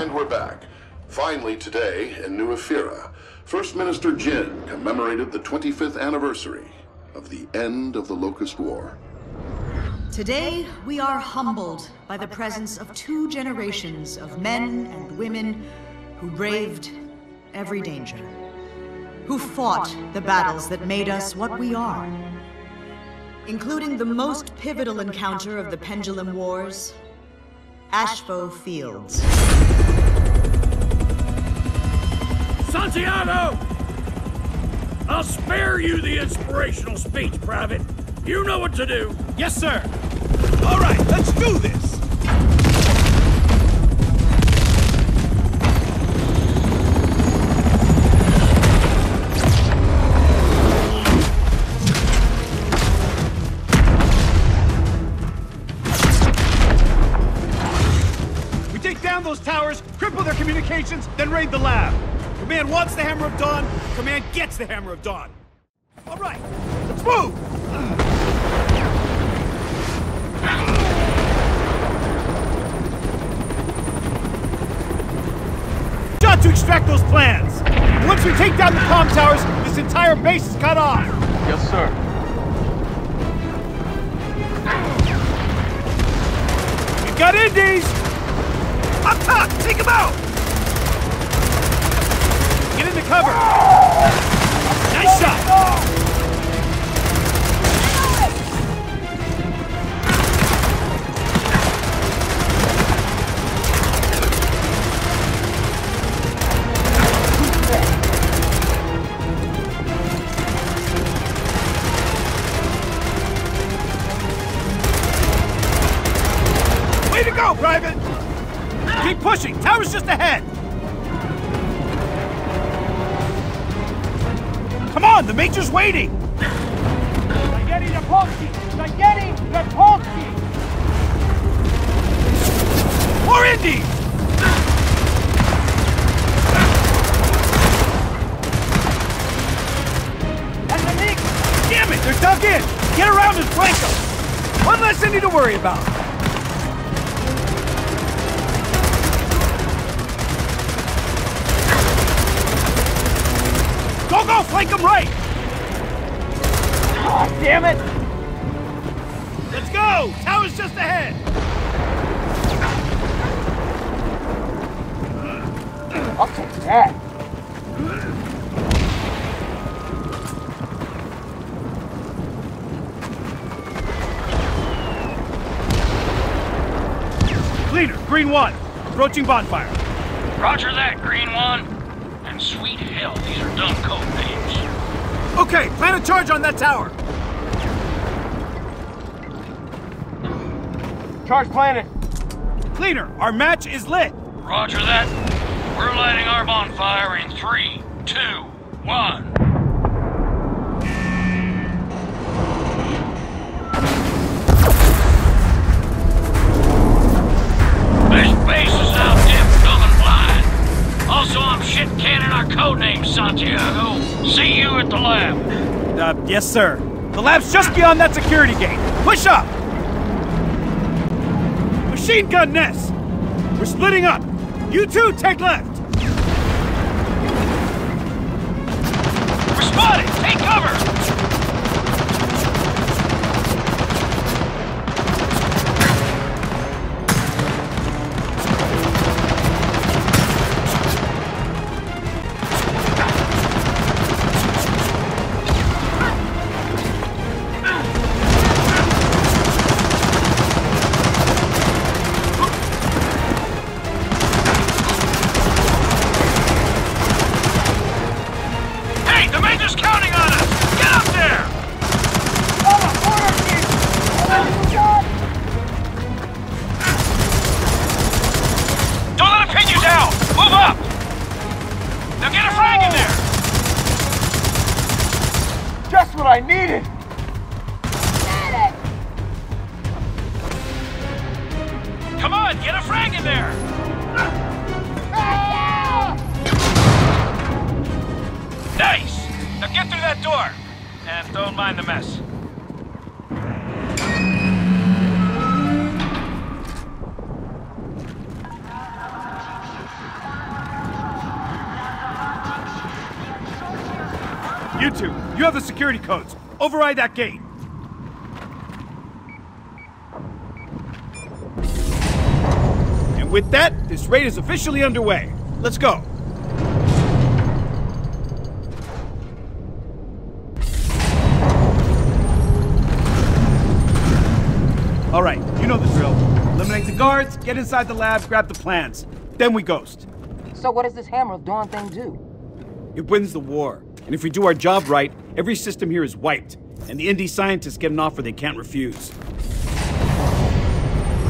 And we're back. Finally, today in New Ephyra, First Minister Jinn commemorated the 25th anniversary of the end of the Locust War. Today, we are humbled by the presence of two generations of men and women who braved every danger, who fought the battles that made us what we are, including the most pivotal encounter of the Pendulum Wars, Aspho Fields. Santiago! I'll spare you the inspirational speech, Private. You know what to do. Yes, sir. All right, let's do this. We take down those towers, cripple their communications, then raid the lab. Command wants the Hammer of Dawn, Command gets the Hammer of Dawn. All right, let's move! Shot to extract those plans. Once we take down the comm towers, this entire base is cut off. Yes, sir. We've got Indies! Up top! Take them out! Get into cover! Nice shot! Way to go, Private! Keep pushing! Tower's just ahead! On, the Major's waiting! Spaghetti to Polsky! Spaghetti to Polsky! More Indies! And the Damn it, they're dug in! Get around and flank them! One less Indy to worry about! Go, go! Flank him right! God oh, damn it! Let's go! Tower's just ahead! I'll take that. Leader, Green 1, approaching bonfire. Roger that, Green 1 sweet hell, these are dumb code names. Okay, plan a charge on that tower. Charge planet. Cleaner, our match is lit. Roger that. We're lighting our bonfire in three, two, one. Our code name, Santiago. See you at the lab. Uh, yes, sir. The lab's just beyond that security gate. Push up! Machine gun nest! We're splitting up. You two take left. We're spotted! Take cover! You two, you have the security codes. Override that gate. And with that, this raid is officially underway. Let's go. All right, you know the drill. Eliminate the guards, get inside the lab, grab the plans. Then we ghost. So what does this Hammer of Dawn thing do? It wins the war. And if we do our job right, every system here is wiped. And the indie scientists get an offer they can't refuse.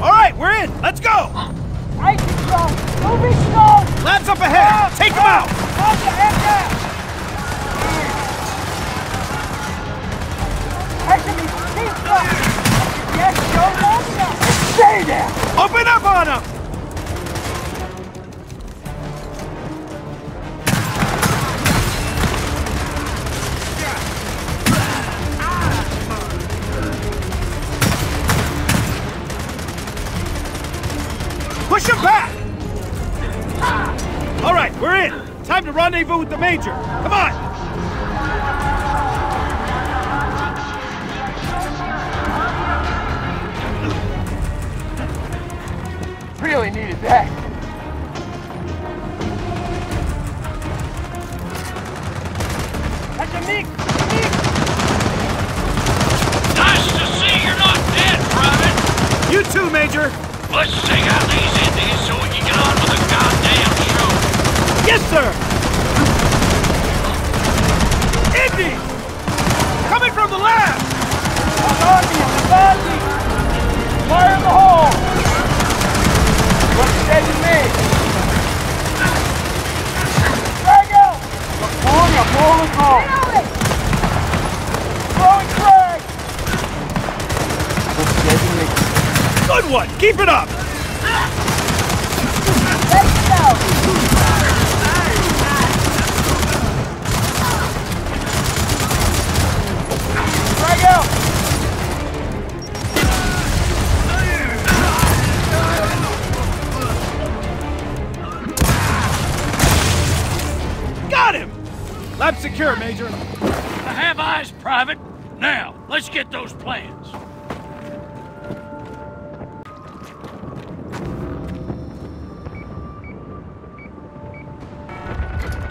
All right, we're in. Let's go. Ice control! Moving slow! Labs up ahead. Take them out. The Major. Come on! Really needed that. That's a Meek! Meek! Nice to see you're not dead, Private. You too, Major. Let's take out these Indies so we can get on with the goddamn show. Yes, sir! Indy! Coming from the lab! Avanti! Avanti! Fire in the hole! What's it said to me? Drag out! Pull ya, pull and go! Throwing to me? Good one! Keep it up! Get those plans.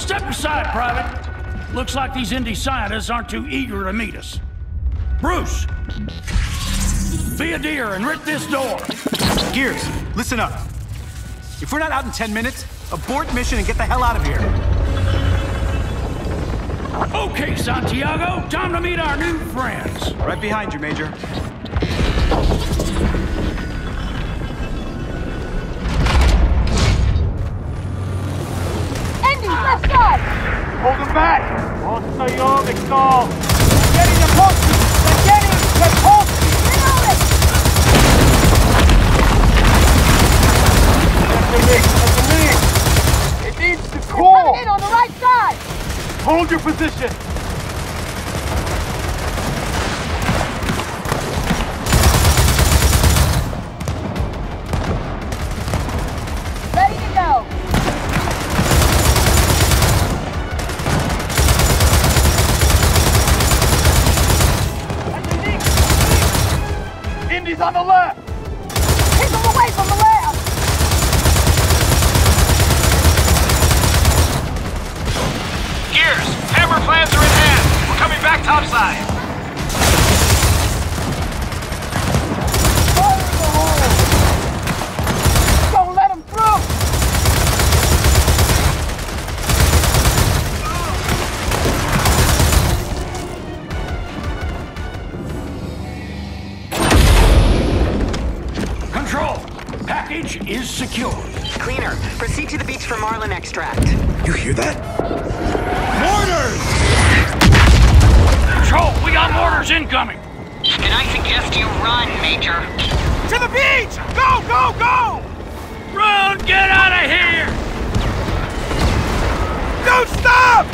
Step aside, Private. Looks like these indie scientists aren't too eager to meet us. Bruce! Be a dear and rip this door. Gears, listen up. If we're not out in 10 minutes, abort mission and get the hell out of here. Okay, Santiago, time to meet our new friends. Right behind you, Major. Andy, left side! Hold him back! Posto yo, Victor! They're getting the post! They're getting the post! Reloading! That's the leak! That's the leak! It needs to cool! Coming in on the right side! Hold your position! On the left! Mortars incoming. I suggest you run, Major. To the beach! Go, go, go! Run, get out of here! Don't stop!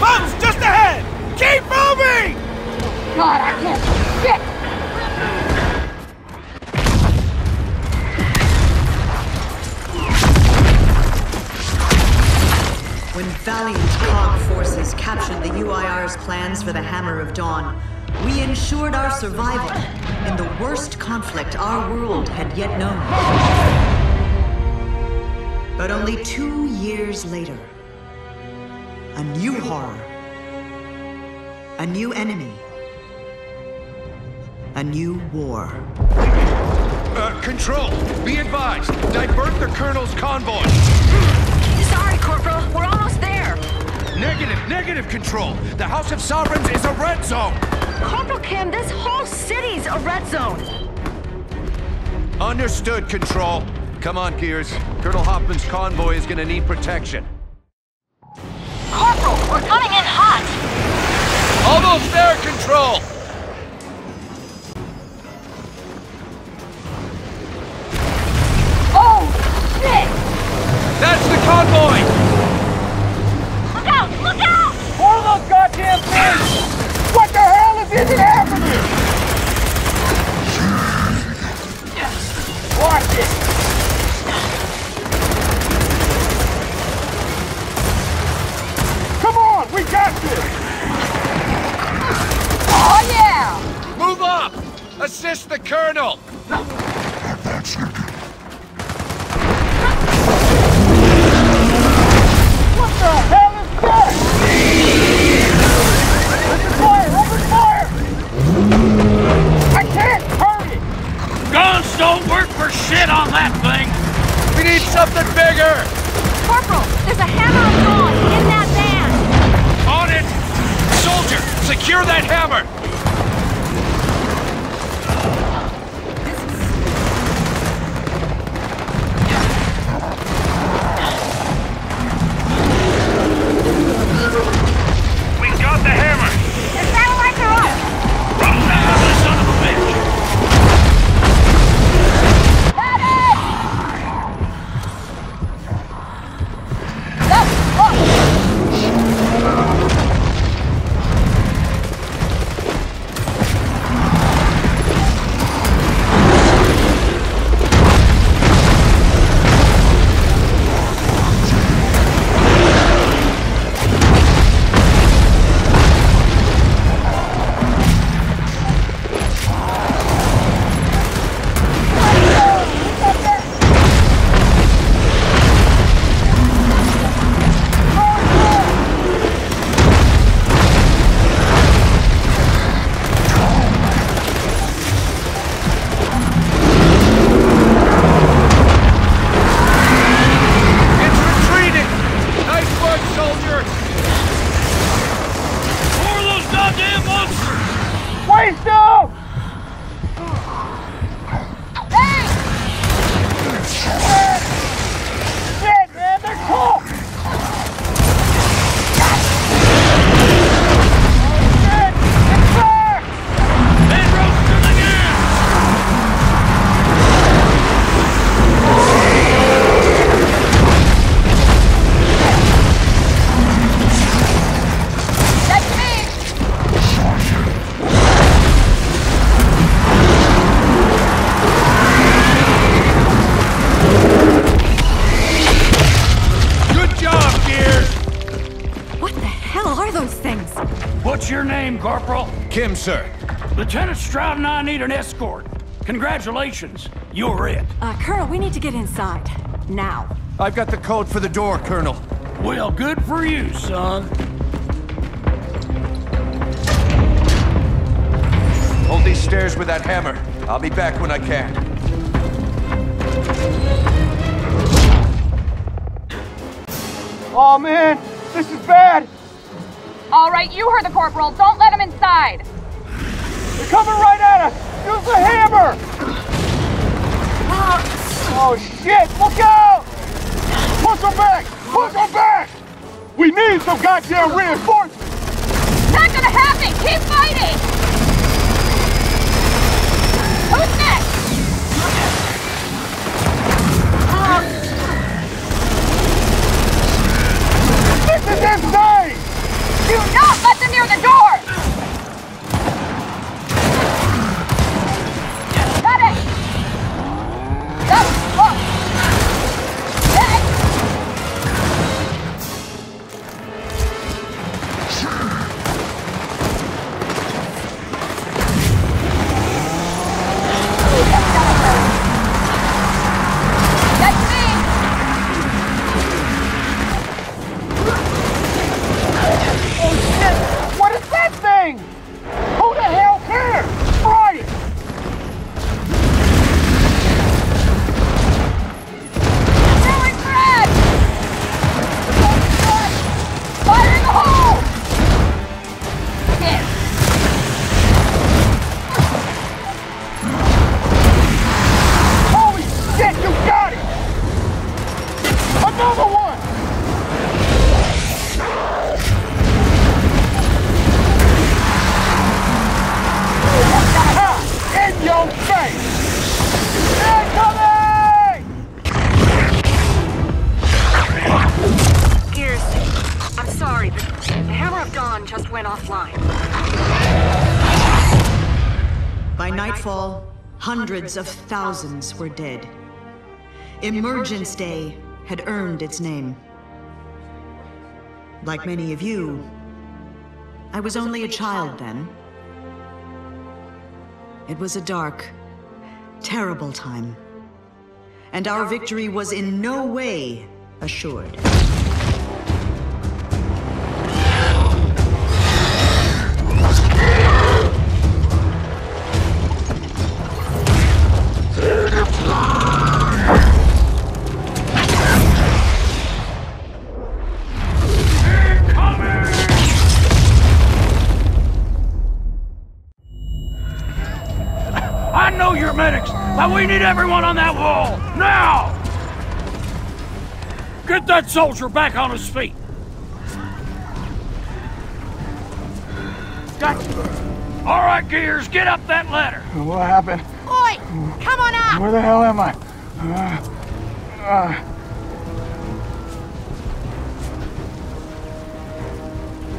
Boats just ahead! Keep moving! God, I can't see shit! When valiant COG forces captured the UIR's plans for the Hammer of Dawn, we ensured our survival in the worst conflict our world had yet known. But only two years later, a new horror, a new enemy, a new war. Uh, control, be advised. Divert the Colonel's convoy. Negative, negative, Control. The House of Sovereigns is a red zone. Corporal Kim, this whole city's a red zone. Understood, Control. Come on, Gears. Colonel Hoffman's convoy is gonna need protection. Corporal, we're coming in hot. Almost there, Control! Something bigger! Corporal, there's a hammer of dawn in that van. On it! Soldier, secure that hammer! We got the hammer! Corporal? Kim, sir. Lieutenant Stroud and I need an escort. Congratulations, you're it. Uh, Colonel, we need to get inside. Now. I've got the code for the door, Colonel. Well, good for you, son. Hold these stairs with that hammer. I'll be back when I can. Oh, man, this is bad! All right, you heard the corporal. Don't let him inside. They're coming right at us! Use the hammer! Oh, shit! Look out! Push them back! Push them back! We need some goddamn reinforcements! Not gonna happen. Keep fighting. Hundreds of thousands were dead. Emergence Day had earned its name. Like many of you, I was only a child then. It was a dark, terrible time. And our victory was in no way assured. We need everyone on that wall, now! Get that soldier back on his feet. Gotcha. All right, Gears, get up that ladder. What happened? Oi! Come on up! Where the hell am I? Uh, uh,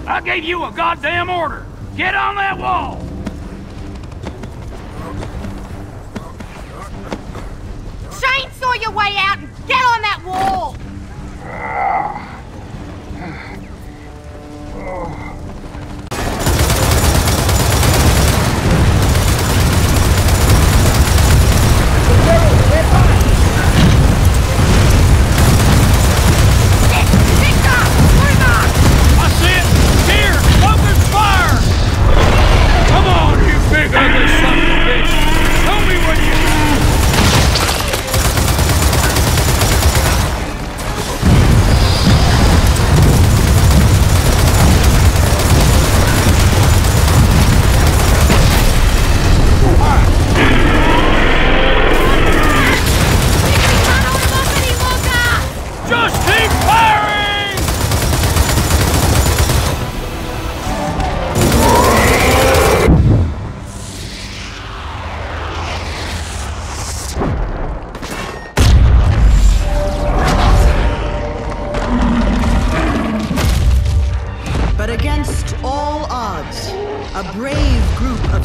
I gave you a goddamn order. Get on that wall. Chainsaw your way out and get on that wall!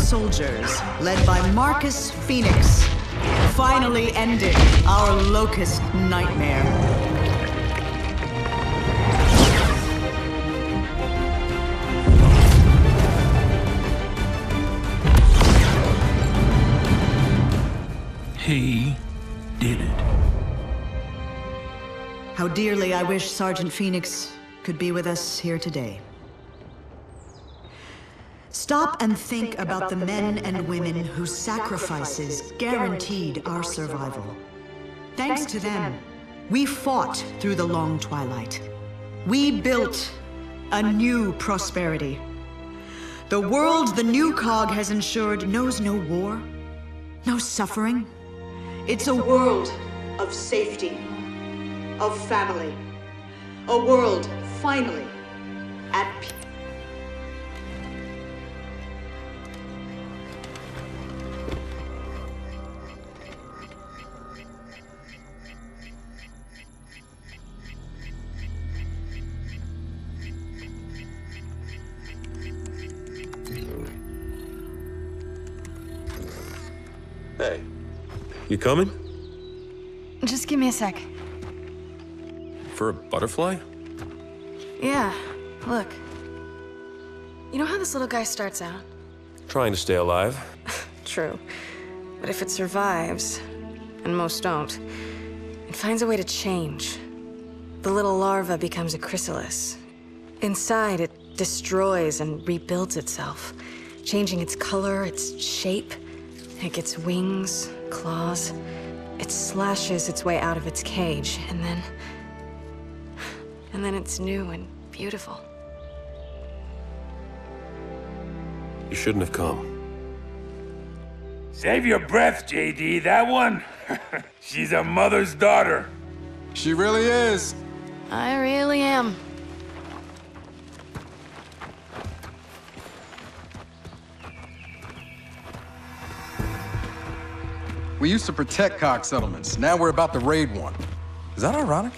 Soldiers, led by Marcus Fenix, finally ended our locust nightmare. He did it. How dearly I wish Sergeant Phoenix could be with us here today. Stop and think about the men and women whose sacrifices guaranteed our survival. Thanks to them, we fought through the long twilight. We built a new prosperity. The world the new cog has ensured knows no war, no suffering. It's a world of safety, of family. A world finally at peace. You coming? Just give me a sec. For a butterfly? Yeah, look. You know how this little guy starts out? Trying to stay alive. True. But if it survives, and most don't, it finds a way to change. The little larva becomes a chrysalis. Inside, it destroys and rebuilds itself, changing its color, its shape. It gets wings, claws. It slashes its way out of its cage, and then. And then it's new and beautiful. You shouldn't have come. Save your breath, JD. That one, she's a mother's daughter. She really is. I really am. We used to protect cog settlements. Now we're about to raid one. Is that ironic?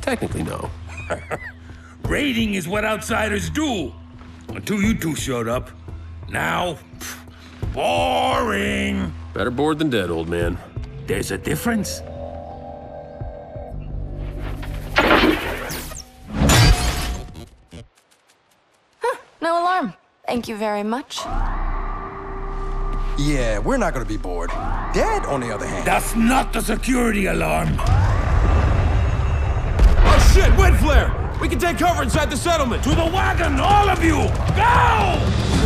Technically, no. Raiding is what outsiders do. Until you two showed up. Now, pff, boring. Better bored than dead, old man. There's a difference. No alarm. Thank you very much. Yeah, we're not gonna be bored. Dead, on the other hand. That's not the security alarm. Oh shit, windflare! We can take cover inside the settlement! To the wagon, all of you! Go!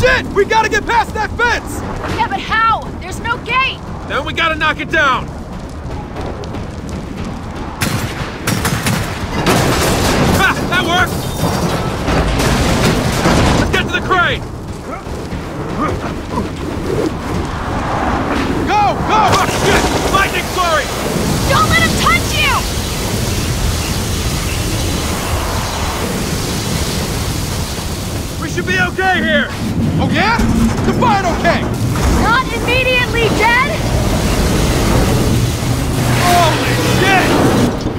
Shit! We gotta get past that fence! Yeah, but how? There's no gate! Then we gotta knock it down! Ha! That worked! Let's get to the crane! Go! Go! Oh shit! Lightning flurry! Don't let him touch you! We should be okay here! Oh yeah? Define okay! Not immediately, Dad! Holy shit!